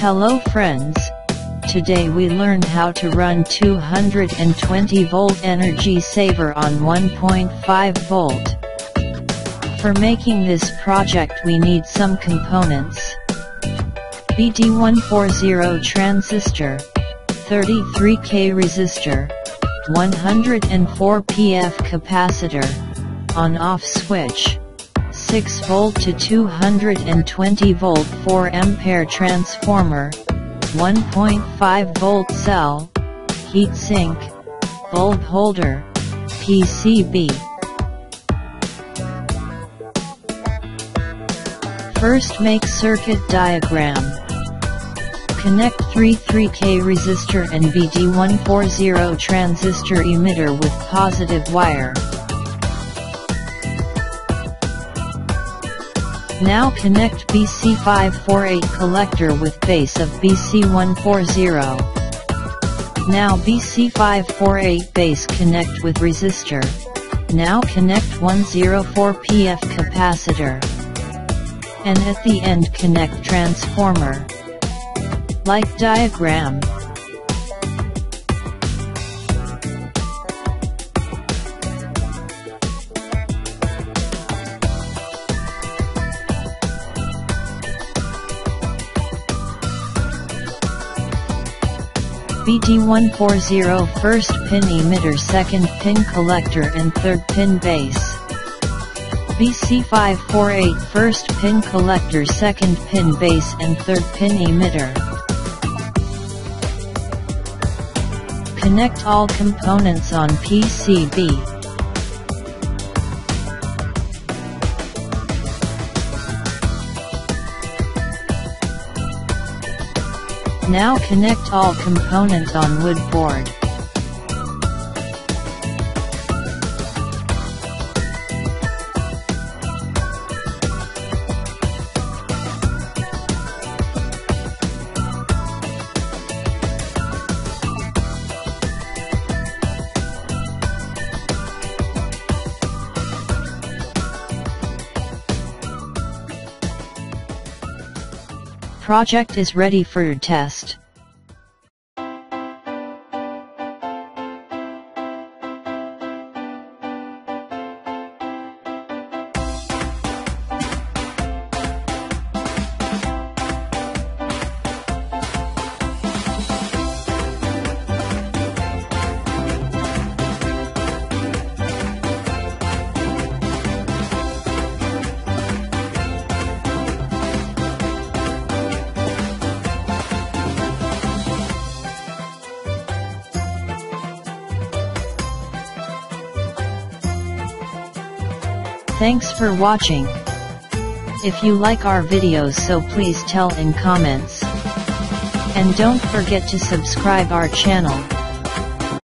Hello friends. Today we learned how to run 220 volt energy saver on 1.5 volt. For making this project we need some components. BD140 transistor, 33K resistor, 104 PF capacitor, on-off switch, 6 volt to 220 volt 4 ampere transformer, 1.5 volt cell, heat sink, bulb holder, PCB. First make circuit diagram. Connect 3 3K resistor and BD140 transistor emitter with positive wire. Now connect BC548 collector with base of BC140. Now BC548 base connect with resistor. Now connect 104 PF capacitor. And at the end connect transformer. Like diagram. BD140 first pin emitter second pin collector and third pin base. BC548 first pin collector second pin base and third pin emitter. Connect all components on PCB. Now connect all components on wood board. Project is ready for test. Thanks for watching. If you like our videos so please tell in comments. And don't forget to subscribe our channel.